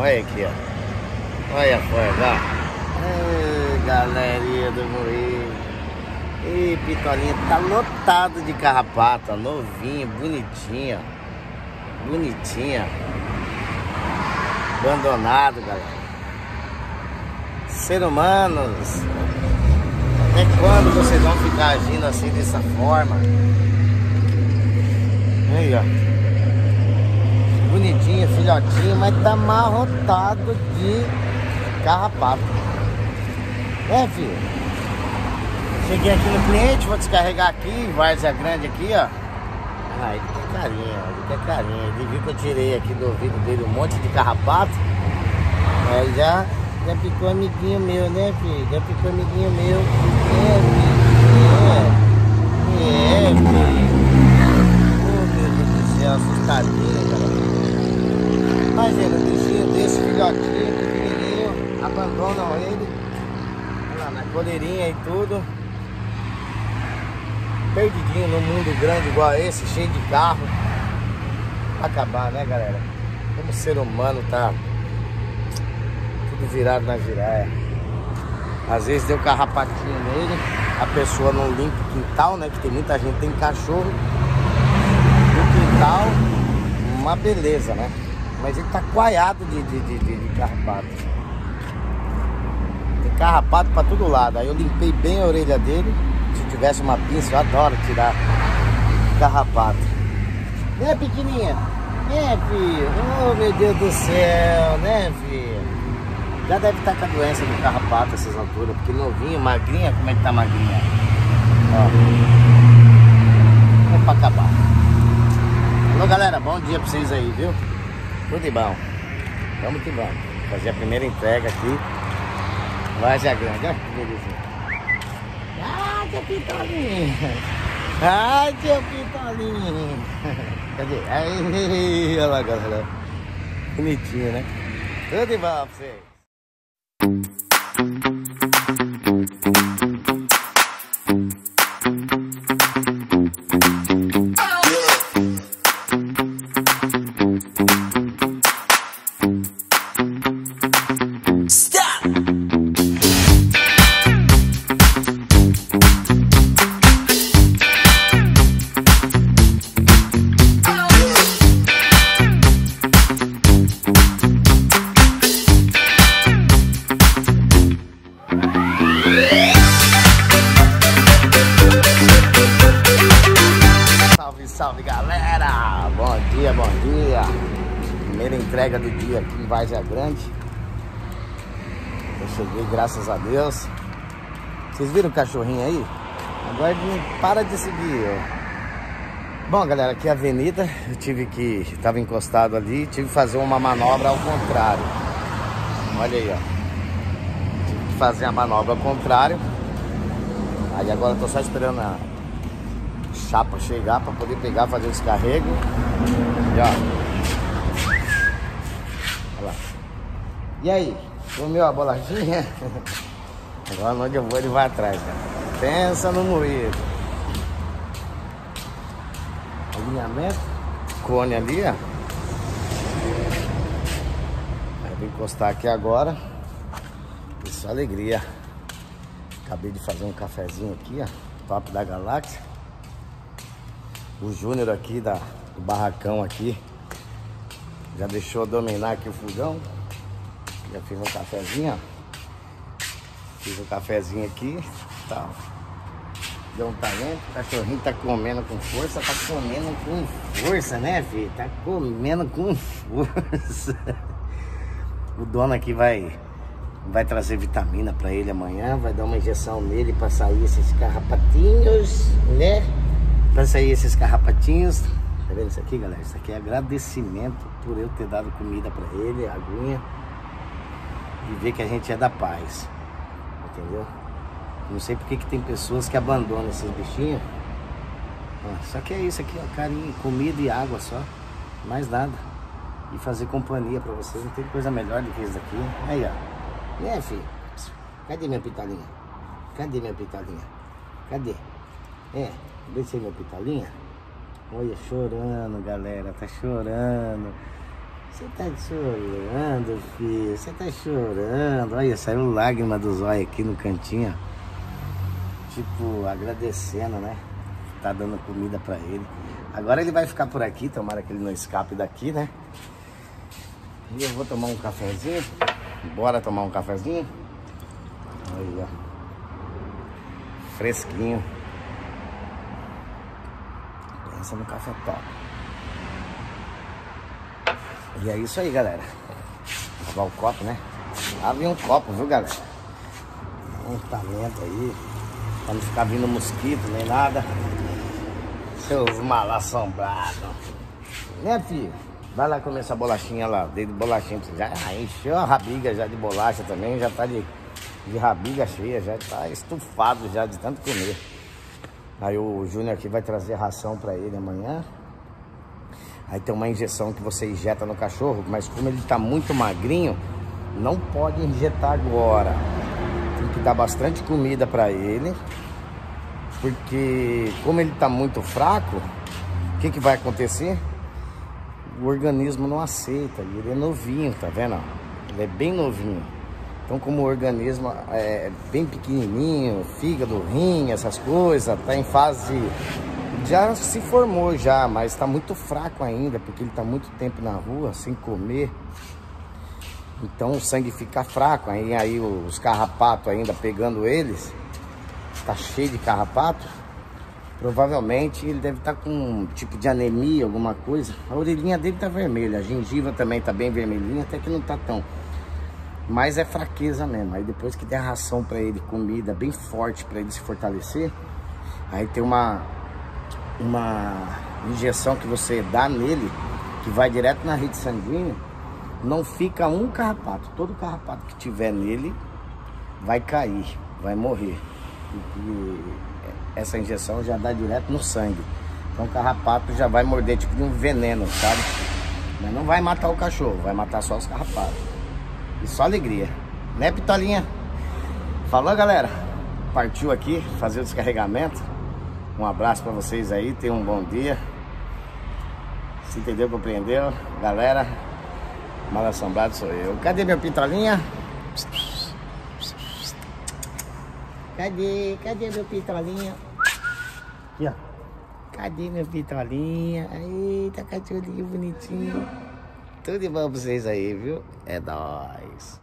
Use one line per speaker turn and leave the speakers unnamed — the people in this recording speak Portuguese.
Olha aqui, ó. Olha a forma, ó. galerinha do moinho. E Pitolinha tá lotado de carrapata, novinha, bonitinha. Bonitinha. Abandonado, galera. Ser humanos, até quando vocês vão ficar agindo assim dessa forma? Aí, ó. Bonitinho, filhotinho, mas tá amarrotado de carrapato. É, filho. Cheguei aqui no cliente, vou descarregar aqui, Várzea Grande aqui, ó. Ah, ele quer carinha, ele quer carinha. Ele viu que eu tirei aqui do ouvido dele um monte de carrapato. Aí já, já ficou amiguinho meu, né, filho? Já ficou amiguinho meu. É, filho. É, é filho. Oh, meu Deus do céu, assustadinho. Um bichinho desse, filhotinho, pequenininho, abandonam ele. Lá, na coleirinha e tudo perdidinho no mundo grande igual esse, cheio de carro. Acabar, né, galera? Como o ser humano tá tudo virado na giraia. Às vezes deu carrapatinho nele, a pessoa não limpa o quintal, né? Que tem muita gente tem cachorro. No quintal, uma beleza, né? Mas ele tá coalhado de, de, de, de, de carrapato. Tem carrapato pra todo lado. Aí eu limpei bem a orelha dele se tivesse uma pinça, eu adoro tirar carrapato. Né, pequenininha? Né, filho? Oh, meu Deus do céu, né, filho? Já deve estar com a doença do carrapato essas alturas, porque novinho, magrinha, como é que tá magrinha? Ó. É pra acabar. Alô, galera, bom dia pra vocês aí, viu? Tudo de bom. Vamos que vamos. Fazer a primeira entrega aqui. Vai, Zé Grande. Olha que belezinha. Ah, seu pitolinho. Ai, seu pitolinho. Cadê? Aí, olha lá, galera. Bonitinho, né? Tudo de bom pra vocês. Salve, galera! Bom dia, bom dia! Primeira entrega do dia aqui em Várzea Grande. Eu cheguei, graças a Deus. Vocês viram o cachorrinho aí? Agora para de seguir. Bom, galera, aqui é a avenida. Eu tive que. Estava encostado ali, tive que fazer uma manobra ao contrário. Olha aí, ó. Tive que fazer a manobra ao contrário. Aí agora eu tô só esperando a chapa chegar para poder pegar, fazer o descarrego. E ó. Olha lá. E aí? Comeu a bolachinha? Agora onde eu vou ele vai atrás, cara. Pensa no moído. Alinhamento. Cone ali, ó. Vou encostar aqui agora. Isso é alegria. Acabei de fazer um cafezinho aqui, ó. Top da galáxia. O Júnior aqui da, do barracão aqui já deixou dominar aqui o fogão. Já fiz um cafezinho, ó. Fiz um cafezinho aqui, tá. Deu um talento, o cachorrinho tá comendo com força, tá comendo com força, né, filho? Tá comendo com força. O dono aqui vai vai trazer vitamina pra ele amanhã, vai dar uma injeção nele pra sair esses carrapatinhos, né? Pra sair esses carrapatinhos. Tá vendo isso aqui, galera? Isso aqui é agradecimento por eu ter dado comida pra ele, aguinha. E ver que a gente é da paz. Entendeu? Não sei porque que tem pessoas que abandonam esses bichinhos. Só que é isso aqui, ó, carinho, comida e água só. Mais nada. E fazer companhia pra vocês. Não tem coisa melhor do que isso aqui. Aí, ó. Né, filho? Cadê minha pitalinha? Cadê minha pitalinha? Cadê? É, deixa aí minha pitalinha. Olha, chorando, galera. Tá chorando. Você tá chorando, filho. Você tá chorando. Olha, saiu lágrima dos olhos aqui no cantinho. tipo, agradecendo, né? Tá dando comida pra ele. Agora ele vai ficar por aqui, tomara que ele não escape daqui, né? E eu vou tomar um cafezinho. Bora tomar um cafezinho? Ó. Fresquinho. Pensa no café top. E é isso aí, galera. Lavar o copo, né? Lave um copo, viu, galera? Um talento aí. Pra não ficar vindo mosquito nem nada. Seus mal assombrados. Né, filho? Vai lá comer essa bolachinha lá, dedo de bolachinha. Já encheu a rabiga já de bolacha também, já tá de, de rabiga cheia, já tá estufado já de tanto comer. Aí o Júnior aqui vai trazer ração pra ele amanhã. Aí tem uma injeção que você injeta no cachorro, mas como ele tá muito magrinho, não pode injetar agora. Tem que dar bastante comida para ele. Porque como ele tá muito fraco, o que, que vai acontecer? O organismo não aceita. Ele é novinho, tá vendo? Ele é bem novinho. Então como o organismo é bem pequenininho, fígado, rim, essas coisas, tá em fase já se formou já, mas está muito fraco ainda, porque ele está muito tempo na rua, sem comer. Então o sangue fica fraco, aí, aí os carrapatos ainda pegando eles, está cheio de carrapato. Provavelmente ele deve estar tá com um tipo de anemia, alguma coisa. A orelhinha dele está vermelha, a gengiva também está bem vermelhinha, até que não está tão. Mas é fraqueza mesmo. Aí depois que der ração para ele, comida bem forte para ele se fortalecer, aí tem uma uma injeção que você dá nele, que vai direto na rede sanguínea, não fica um carrapato. Todo carrapato que tiver nele vai cair, vai morrer. E essa injeção já dá direto no sangue. Então o carrapato já vai morder tipo de um veneno, sabe? Mas não vai matar o cachorro, vai matar só os carrapatos. E só alegria. Né, Pitolinha? Falou, galera? Partiu aqui fazer o descarregamento. Um abraço para vocês aí, tenham um bom dia. Se entendeu, compreendeu? Galera, mal assombrado sou eu. Cadê meu pitolinha? Cadê? Cadê meu pitolinha? Aqui, ó. Cadê meu pitolinha? Eita, cachorrinho bonitinho. Tudo de bom pra vocês aí, viu? É nóis.